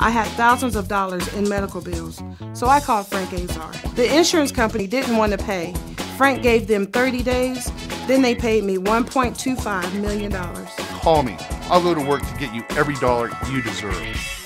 I had thousands of dollars in medical bills, so I called Frank Azar. The insurance company didn't want to pay. Frank gave them 30 days, then they paid me $1.25 million. Call me. I'll go to work to get you every dollar you deserve.